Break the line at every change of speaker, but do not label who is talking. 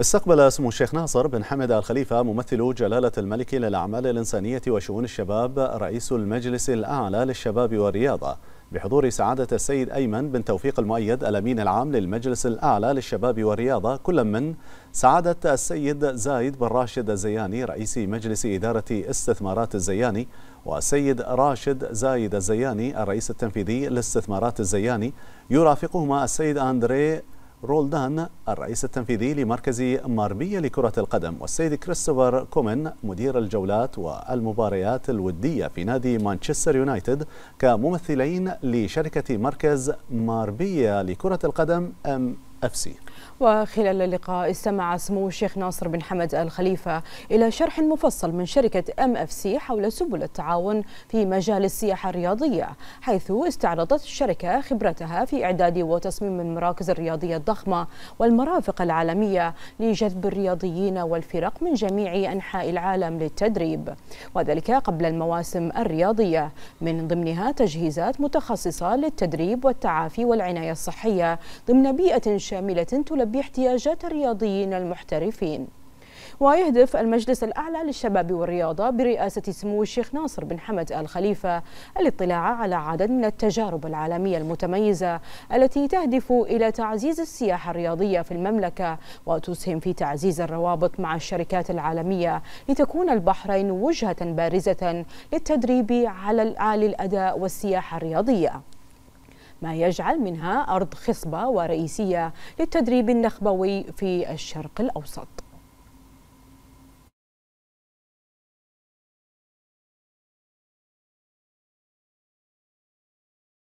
استقبل سمو الشيخ ناصر بن حمد الخليفة ممثل جلالة الملك للأعمال الإنسانية وشؤون الشباب رئيس المجلس الأعلى للشباب والرياضة بحضور سعادة السيد أيمن بن توفيق المؤيد الأمين العام للمجلس الأعلى للشباب والرياضة كل من سعادة السيد زايد بن راشد الزياني رئيس مجلس إدارة استثمارات الزياني والسيد راشد زايد الزياني الرئيس التنفيذي لاستثمارات الزياني يرافقهما السيد أندري رولدان الرئيس التنفيذي لمركز ماربية لكرة القدم والسيد كريستوفر كومن مدير الجولات والمباريات الودية في نادي مانشستر يونايتد كممثلين لشركة مركز ماربية لكرة القدم FC.
وخلال اللقاء استمع سمو الشيخ ناصر بن حمد الخليفة إلى شرح مفصل من شركة MFC حول سبل التعاون في مجال السياحة الرياضية حيث استعرضت الشركة خبرتها في إعداد وتصميم المراكز الرياضية الضخمة والمرافق العالمية لجذب الرياضيين والفرق من جميع أنحاء العالم للتدريب وذلك قبل المواسم الرياضية من ضمنها تجهيزات متخصصة للتدريب والتعافي والعناية الصحية ضمن بيئة شاملة تلبي احتياجات الرياضيين المحترفين. ويهدف المجلس الأعلى للشباب والرياضة برئاسة سمو الشيخ ناصر بن حمد الخليفة الاطلاع على عدد من التجارب العالمية المتميزة التي تهدف إلى تعزيز السياحة الرياضية في المملكة وتسهم في تعزيز الروابط مع الشركات العالمية لتكون البحرين وجهة بارزة للتدريب على الأداء والسياحة الرياضية. ما يجعل منها أرض خصبة ورئيسية للتدريب النخبوي في الشرق الأوسط.